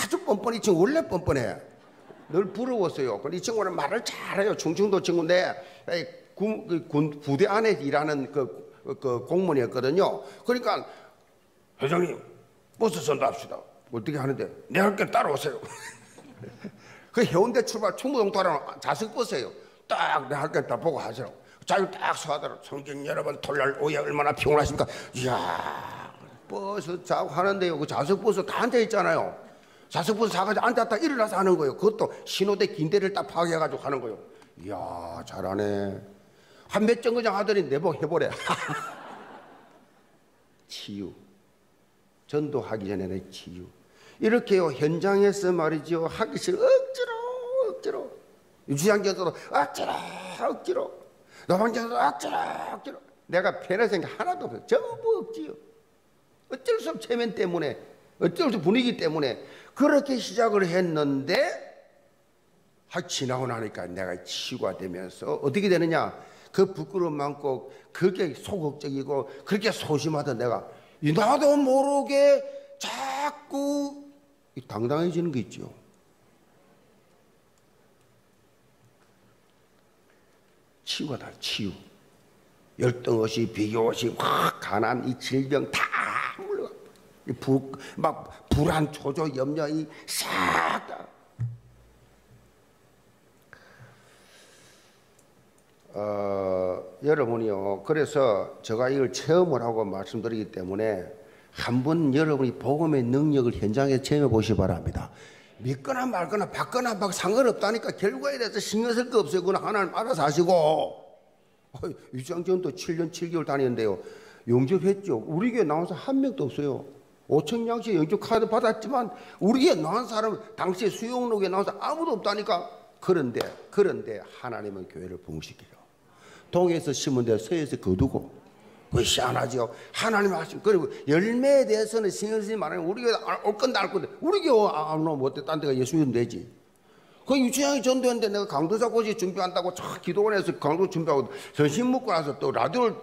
아주 뻔뻔히 이 친구 원래 뻔뻔해. 늘 부러웠어요. 이 친구는 말을 잘해요. 충청도 친구인데 군, 그군 부대 안에 일하는 그, 그 공무원이었거든요. 그러니까 회장님 버스 선도 합시다. 어떻게 하는데 내 할게 따라오세요. 그 해운대 출발 충무동 타러 자석 버스예요. 딱 내 할게 다 보고 하시라고. 자유 딱 서하더라. 성경 여러분 토요일 오후에 얼마나 피곤하십니까? 이야 버스 자고 하는데요. 그 좌석 버스 다 앉아 있잖아요. 좌석 버스 사가지고 앉았다 일어나서 하는 거예요. 그것도 신호대 긴대를 딱 파괴해가지고 하는 거예요. 이야 잘하네. 한몇 정거장 하더니 내복 해보래. [laughs] 치유. 전도하기 전에는 치유. 이렇게요 현장에서 말이죠 하기 싫어. 억지로 억지로. 유치장전도 억지로 억지로. 노방전도 억지로 억지로. 내가 편할 생각 하나도 없어 전부 억지요. 어쩔 수 없이 체면 때문에 어쩔 수 없이 분위기 때문에 그렇게 시작을 했는데 하 지나고 나니까 내가 치유가 되면서 어떻게 되느냐 그 부끄러움 많고 그게 소극적이고 그렇게 소심하던 내가 나도 모르게 자꾸 당당해지는 게 있죠. 치유가 다 치유. 열등의식, 비교의식, 확 가난, 이 질병 다 물러가. 부, 막 불안, 초조, 염려, 이싹 다. 어, 여러분이요. 그래서 제가 이걸 체험을 하고 말씀드리기 때문에 한 번 여러분이 복음의 능력을 현장에 체험해 보시기 바랍니다. 믿거나 말거나 받거나 막 상관없다니까 결과에 대해서 신경 쓸 거 없어요. 그건 하나님 알아서 하시고. 유장전도 7년 7개월 다녔는데요. 영접했죠. 우리 교회 나온 사람 한 명도 없어요. 5천 양씩 영접 카드 받았지만 우리 교회 나온 사람 당시에 수용록에 나온 사람 아무도 없다니까. 그런데 그런데 하나님은 교회를 부흥시켜요. 동에서 심은 데 서에서 거두고 그 희한하죠. 하나님 하신 그리고 열매에 대해서는 신경 쓰지 말아요. 우리 교회 올 건데 알 건데 우리 교회 안 오면 어때? 딴 데가 예수 믿으면 되지. 그 유치장이 전도했는데 내가 강도사 고시 준비한다고 쫙 기도원에서 강도 준비하고 전신 먹고 나서 또 라디오를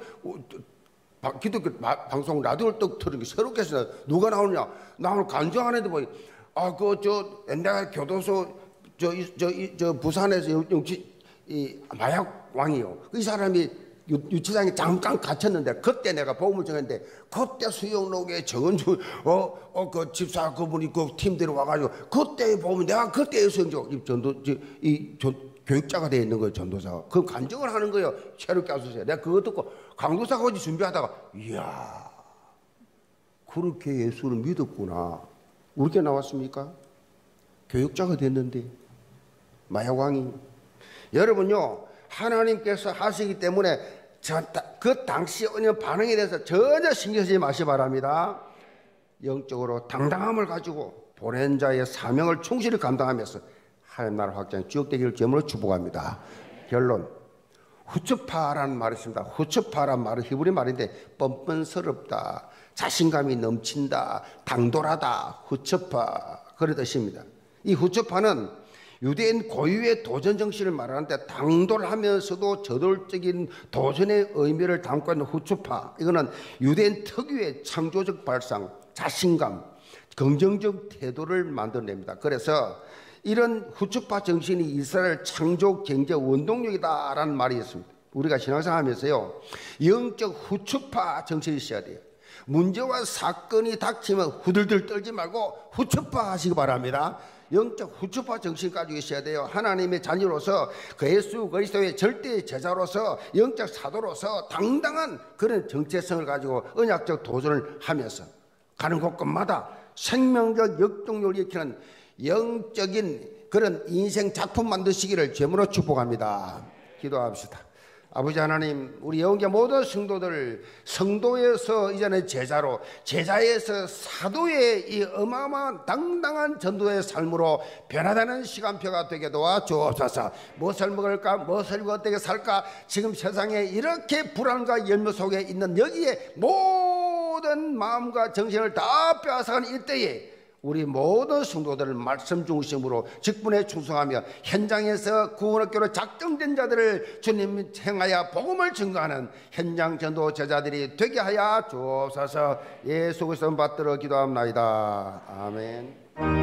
기독교 방송 라디오를 떡 틀은 게 새롭게 해서 누가 나오느냐 나 오늘 간증하는데 뭐아그 저 옛날 교도소 저저저 부산에서 영치 이 마약 왕이요. 이 사람이 유 치장에 잠깐 갇혔는데 그때 내가 복음을 전했는데 그때 수영록에 정은주 어어그 집사 그분이 그 팀들이 와가지고 그때 보면 내가 그때 수영적 이 전도 이 전, 교육자가 되어 있는 거예요 전도사. 그 간증을 하는 거예요. 새롭게 하소서. 내가 그거 듣고 강도사가 어디 준비하다가 이야 그렇게 예수를 믿었구나. 우리게 나왔습니까? 교육자가 됐는데 마약왕이 여러분요 하나님께서 하시기 때문에 그 당시 은혜 반응에 대해서 전혀 신경 쓰지 마시 바랍니다. 영적으로 당당함을 가지고 보낸 자의 사명을 충실히 감당하면서 하나님 나라 확장 지역되기를 점으로 축복합니다. 결론. 후츠파라는 말이 있습니다. 후츠파란 말은 히브리 말인데 뻔뻔스럽다, 자신감이 넘친다, 당돌하다, 후츠파 그런 뜻입니다. 이 후츠파는 유대인 고유의 도전 정신을 말하는데 당돌하면서도 저돌적인 도전의 의미를 담고 있는 후추파 이거는 유대인 특유의 창조적 발상, 자신감, 긍정적 태도를 만들어냅니다. 그래서 이런 후추파 정신이 이스라엘 창조 경제 원동력이다라는 말이 있습니다. 우리가 신앙생활하면서요 영적 후추파 정신이 있어야 돼요. 문제와 사건이 닥치면 후들들 떨지 말고 후추파 하시기 바랍니다. 영적 후추파 정신 가지고 있어야 돼요. 하나님의 자녀로서 그 예수 그리스도의 절대 제자로서 영적 사도로서 당당한 그런 정체성을 가지고 언약적 도전을 하면서 가는 곳곳마다 생명적 역동력을 일으키는 영적인 그런 인생 작품 만드시기를 제물로 축복합니다. 기도합시다. 아버지 하나님, 우리 영계 모든 성도들 성도에서 이제는 제자로, 제자에서 사도의 이 어마어마한 당당한 전도의 삶으로 변화되는 시간표가 되게 도와 주옵소서. 무엇을 먹을까, 무엇을 어떻게 살까, 지금 세상에 이렇게 불안과 열매 속에 있는 여기에 모든 마음과 정신을 다 빼앗아가는 이때에 우리 모든 성도들을 말씀 중심으로 직분에 충성하며 현장에서 구원학교로 작정된 자들을 주님 행하여 복음을 증거하는 현장 전도 제자들이 되게 하여 주옵소서 예수 그리스도 받들어 기도합니다. 아멘.